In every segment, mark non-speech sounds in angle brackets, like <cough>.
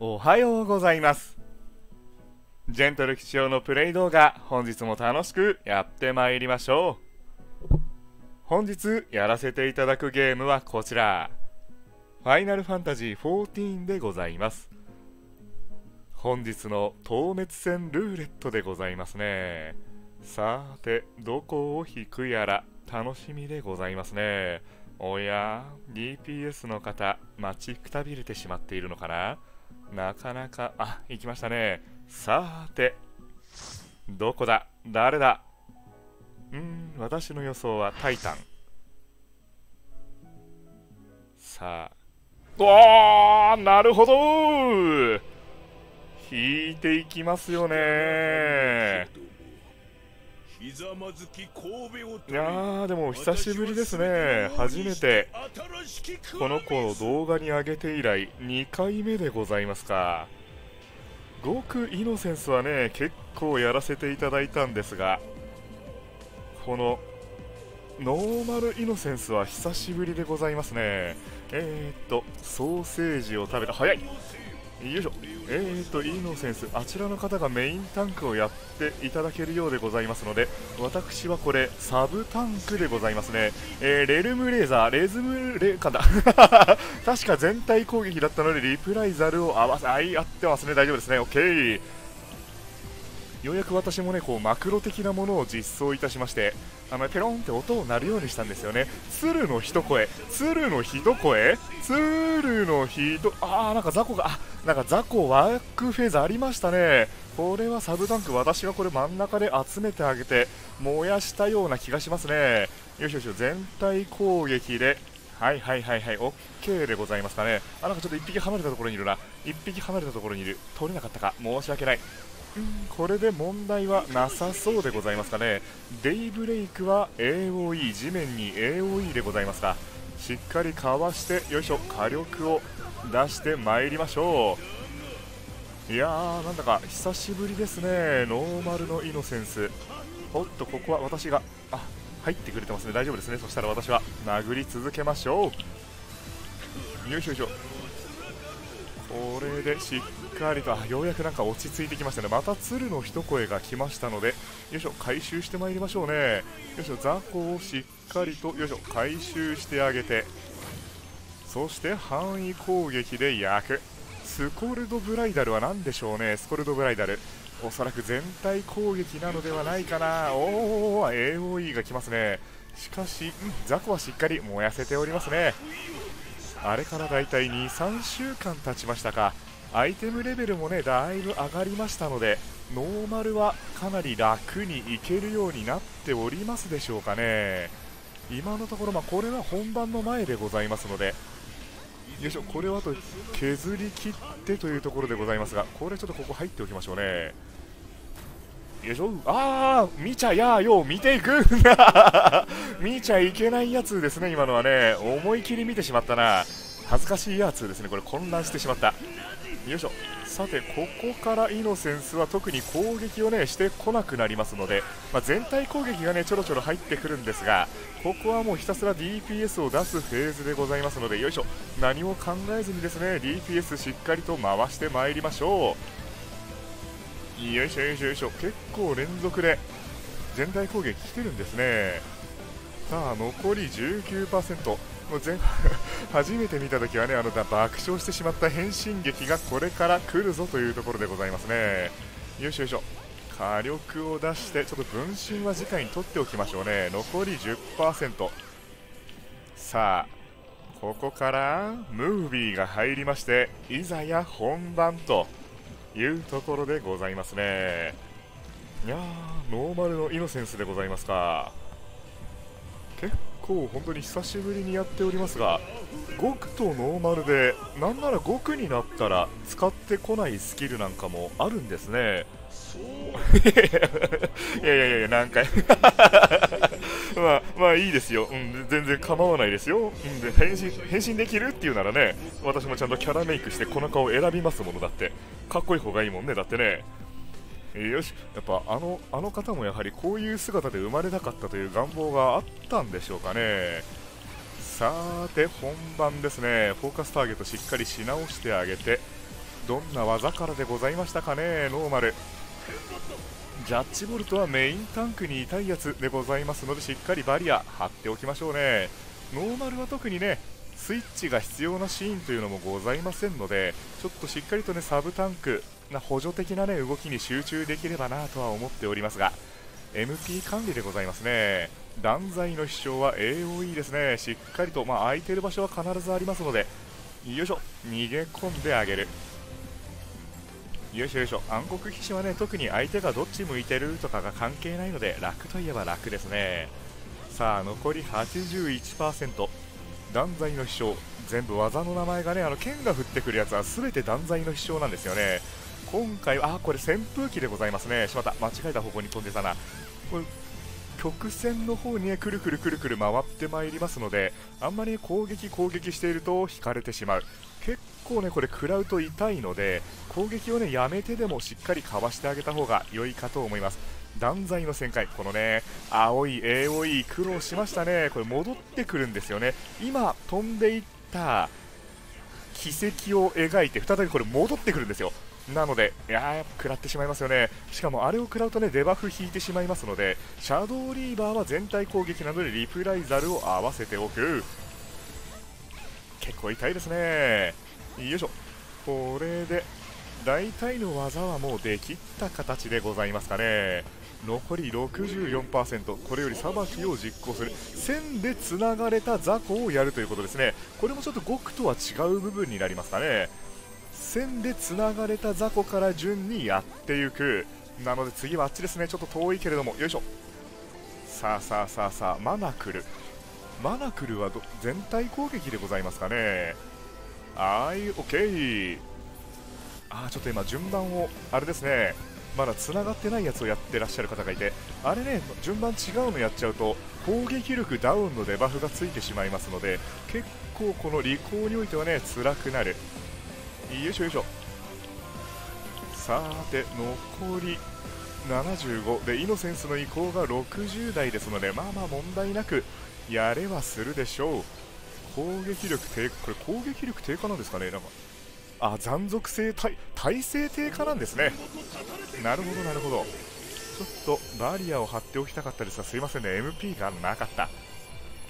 おはようございます。ジェントル吉祥のプレイ動画本日も楽しくやってまいりましょう。本日やらせていただくゲームはこちら。ファイナルファンタジー14でございます。本日の透滅戦ルーレットでございますね。さてどこを引くやら楽しみでございますね。おや DPS の方待ちくたびれてしまっているのかな。なかなかあ行きましたね。さてどこだ？誰だ？うん私の予想はタイタン。さあおーなるほど。引いていきますよね。いやーでも久しぶりですね。初めてこの子の動画に上げて以来2回目でございますか。極イノセンスはね結構やらせていただいたんですがこのノーマルイノセンスは久しぶりでございますね。えー、っとソーセージを食べた。早いよいしょ。えーとイーノセンス。あちらの方がメインタンクをやっていただけるようでございますので私はこれサブタンクでございますね、えー、レルムレーザーレズムレーカだ。<laughs> 確か全体攻撃だったのでリプライザルを合わせあい合ってますね。大丈夫ですね。OK ようやく私もねこうマクロ的なものを実装いたしましてあのペロンって音を鳴るようにしたんですよね。鶴の一声。鶴の一声？鶴のひどあーなんか雑魚があなんか雑魚ワークフェーズありましたね。これはサブタンク私がこれ真ん中で集めてあげて燃やしたような気がしますね。よしよしょ全体攻撃ではいはいはいはい OK でございますかね。あなんかちょっと1匹離れたところにいるな。1匹離れたところにいる。取れなかったか。申し訳ない。これで問題はなさそうでございますかね。デイブレイクは AOE 地面に AOE でございますか。しっかりかわしてよいしょ火力を出してまいりましょう。いやーなんだか久しぶりですね。ノーマルのイノセンス。おっとここは私があ入ってくれてますね。大丈夫ですね。そしたら私は殴り続けましょう。よいしょよいしょ。これでしっかりとようやくなんか落ち着いてきましたね。また鶴の一声が来ましたのでよいしょ回収してまいりましょうね。よいしょ雑魚をしっかりとよいしょ回収してあげてそして範囲攻撃で焼く。スコルドブライダルは何でしょうね？スコルドブライダル。おそらく全体攻撃なのではないかな。おお AOE が来ますね。しかし、雑魚はしっかり燃やせておりますね。あれからだいたい2、3週間経ちましたか。アイテムレベルもねだいぶ上がりましたのでノーマルはかなり楽にいけるようになっておりますでしょうかね。今のところ、まあ、これは本番の前でございますのでよいしょこれはあと削り切ってというところでございますがこれちょっとここ入っておきましょうね。よいしょ？ああ見ちゃやよ見ていく <laughs> 見ちゃいけないやつですね今のはね。思い切り見てしまったな。恥ずかしいやつですねこれ。混乱してしまった。よいしょ。さてここからイノセンスは特に攻撃をねしてこなくなりますので、まあ、全体攻撃がねちょろちょろ入ってくるんですがここはもうひたすら DPS を出すフェーズでございますのでよいしょ。何も考えずにですね DPS しっかりと回してまいりましょう。よいしょよいしょよいしょ。結構連続で全体攻撃来てるんですね。さあ残り19%もう前 <laughs> 初めて見たときはねあの爆笑してしまった変身劇がこれから来るぞというところでございますね。よいしょよいしょ。火力を出してちょっと分身は次回に取っておきましょうね。残り10%さあここからムービーが入りましていざや本番と。いうところでございますね。いやーノーマルのイノセンスでございますか。結構本当に久しぶりにやっておりますが極とノーマルでなんなら極になったら使ってこないスキルなんかもあるんですね。<laughs> いやいやいやいや何回 <laughs> まあまあいいですよ、うん、全然構わないですよ、うん、で変身変身できるっていうならね私もちゃんとキャラメイクしてこの顔選びますものだって。かっこいい方がいいもんねだってね。よしやっぱあのあの方もやはりこういう姿で生まれなかったという願望があったんでしょうかね。さて本番ですね。フォーカスターゲットしっかりし直してあげてどんな技からでございましたかねノーマル。ジャッジボルトはメインタンクに痛いやつでございますのでしっかりバリア張っておきましょうね。ノーマルは特にねスイッチが必要なシーンというのもございませんのでちょっとしっかりとねサブタンクな補助的なね動きに集中できればなとは思っておりますが MP 管理でございますね。断罪の飛翔は AOE ですね。しっかりと、まあ、空いてる場所は必ずありますのでよいしょ逃げ込んであげる。よいしょよいしょ。暗黒騎士はね特に相手がどっち向いてるとかが関係ないので楽といえば楽ですね。さあ残り81%断罪の飛翔全部技の名前がねあの剣が降ってくるやつは全て断罪の飛翔なんですよね。今回はあこれ扇風機でございますね。しまった。間違えた方向に飛んでたな。これ曲線の方に、ね、くるくるくるくる回ってまいりますのであんまり攻撃攻撃していると引かれてしまう。結構ねこれ食らうと痛いので攻撃をねやめてでもしっかりかわしてあげた方が良いかと思います。断罪の旋回。このね青い AOE 苦労しましたね。これ戻ってくるんですよね。今飛んでいった軌跡を描いて再びこれ戻ってくるんですよ。なので、いや食らってしまいますよね、しかもあれを食らうとねデバフ引いてしまいますので、シャドウリーバーは全体攻撃などでリプライザルを合わせておく、結構痛いですね、よいしょ、これで大体の技はもうできった形でございますかね。残り64%これより裁きを実行する。線でつながれた雑魚をやるということですね。これもちょっと5区とは違う部分になりますかね。線でつながれた雑魚から順にやっていく。なので次はあっちですね。ちょっと遠いけれども。よいしょ。さあさあさあさあ。マナクル。マナクルは全体攻撃でございますかね。はい OK あーちょっと今順番をあれですね。まだつながってないやつをやってらっしゃる方がいて。あれね順番違うのやっちゃうと攻撃力ダウンのデバフがついてしまいますので結構この履行においてはね辛くなる。よいしょよいしょ。さて残り75でイノセンスの移行が60台ですのでまあまあ問題なくやれはするでしょう。攻撃力低下これ攻撃力低下なんですかね。なんかあ残属性耐耐性低下なんですね。なるほどなるほど。ちょっとバリアを張っておきたかったですがすいませんね。MP がなかった。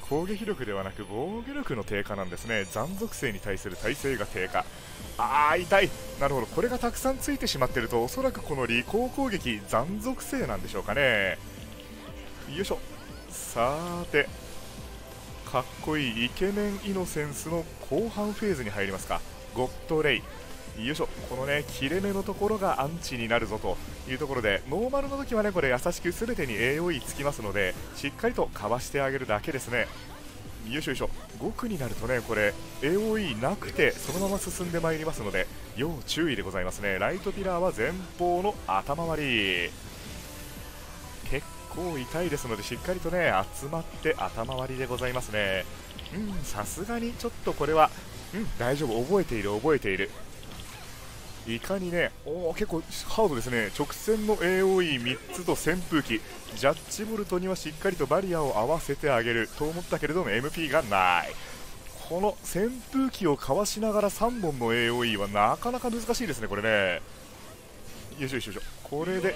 攻撃力ではなく防御力の低下なんですね。残属性に対する耐性が低下。あー痛い。なるほど。これがたくさんついてしまってるとおそらくこの利口攻撃残属性なんでしょうかね。よいしょ。さーてかっこいいイケメンイノセンスの後半フェーズに入りますか。ゴッドレイ。よいしょ。このね切れ目のところがアンチになるぞというところでノーマルの時はねこれ優しく全てに AOE つきますのでしっかりとかわしてあげるだけですね。よいしょよいしょ。5区になるとねこれ AOE なくてそのまま進んでまいりますので要注意でございますね。ライトピラーは前方の頭割り。構痛いですのでしっかりとね集まって頭割りでございますねうんさすがにちょっとこれはうん大丈夫覚えている覚えているいかにね、お結構ハードですね、直線の AOE3 つと扇風機、ジャッジボルトにはしっかりとバリアを合わせてあげると思ったけれども MP がない。この扇風機をかわしながら3本の AOE はなかなか難しいですね、これね。よいしょよいしょよいしょ。これで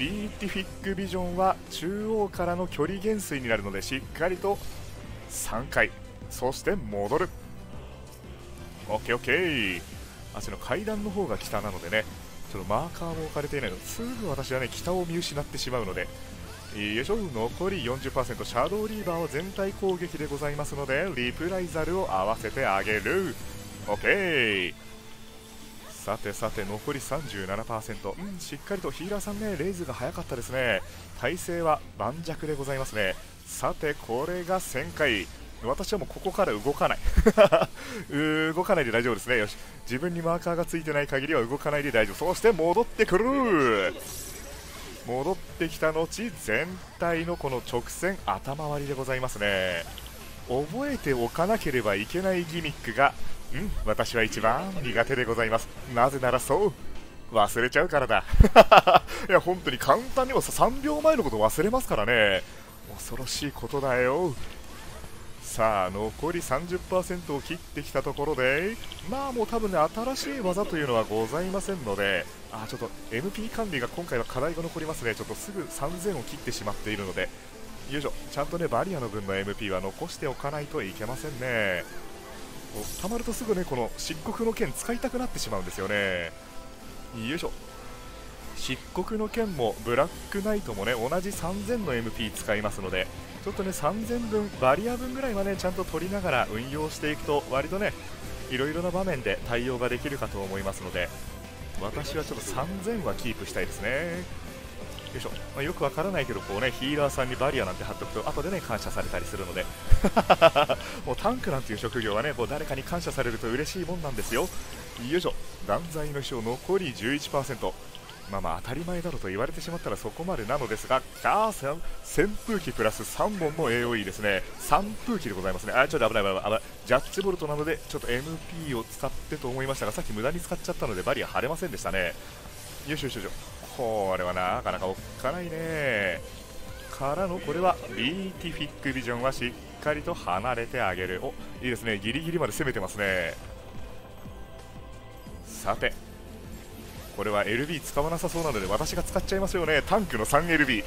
ビーティフィックビジョンは中央からの距離減衰になるのでしっかりと3回そして戻る。OKOK あちの階段の方が北なのでねちょっとマーカーも置かれていないのですぐ私はね北を見失ってしまうのでよいしょ。残り40%シャドウリーバーは全体攻撃でございますのでリプライザルを合わせてあげる。OK さてさて残り37%うんしっかりとヒーラーさんねレイズが早かったですね。体勢は盤石でございますね。さてこれが1000回。私はもうここから動かない。<laughs> 動かないで大丈夫ですね。よし。自分にマーカーがついてない限りは動かないで大丈夫。そして戻ってくる。戻ってきた後全体のこの直線頭割りでございますね。覚えておかなければいけないギミックがうん私は一番苦手でございます。なぜならそう忘れちゃうからだ。<laughs> いや本当に簡単にも3秒前のこと忘れますからね。恐ろしいことだよ。さあ残り30%を切ってきたところでまあもう多分ね新しい技というのはございませんのであちょっと MP 管理が今回は課題が残りますね。ちょっとすぐ3000を切ってしまっているので。よいしょ。ちゃんとねバリアの分の MP は残しておかないといけませんね。たまるとすぐねこの漆黒の剣使いたくなってしまうんですよね。よいしょ。漆黒の剣もブラックナイトもね同じ3000の MP 使いますのでちょっとね3000分バリア分ぐらいはねちゃんと取りながら運用していくと割とねいろいろな場面で対応ができるかと思いますので私はちょっと3000はキープしたいですね。よいしょ、まあ、よくわからないけどこうねヒーラーさんにバリアなんて貼っておくと後でね感謝されたりするので。<laughs> もうタンクなんていう職業はねもう誰かに感謝されると嬉しいもんなんですよ。よいしょ。断罪の秘書残り11%まあまあ当たり前だろと言われてしまったらそこまでなのですが、ガーセン、扇風機プラス3本の AOE ですね、扇風機でございますね、あ、ちょっと危ない危ない危ない、ジャッジボルトなので、ちょっと MP を使ってと思いましたが、さっき無駄に使っちゃったので、バリア張れませんでしたね。よしよしよし、これはなかなかおっかないね。からの、これは、ビーティフィックビジョンはしっかりと離れてあげる。お、いいですね、ギリギリまで攻めてますね。さて、これは LB 使わなさそうなので私が使っちゃいますよね。タンクの 3LB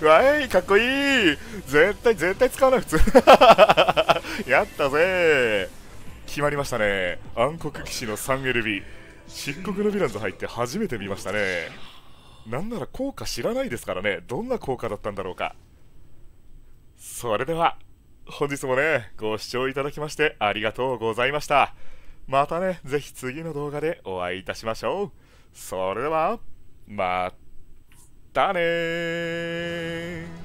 <laughs> わいかっこいい。絶対絶対使わない普通。<laughs> やったぜ。決まりましたね。暗黒騎士の 3LB 漆黒のヴィランズ入って初めて見ましたね。なんなら効果知らないですからね。どんな効果だったんだろうか。それでは本日もねご視聴いただきましてありがとうございました。またね、ぜひ次の動画でお会いいたしましょう。それでは、またね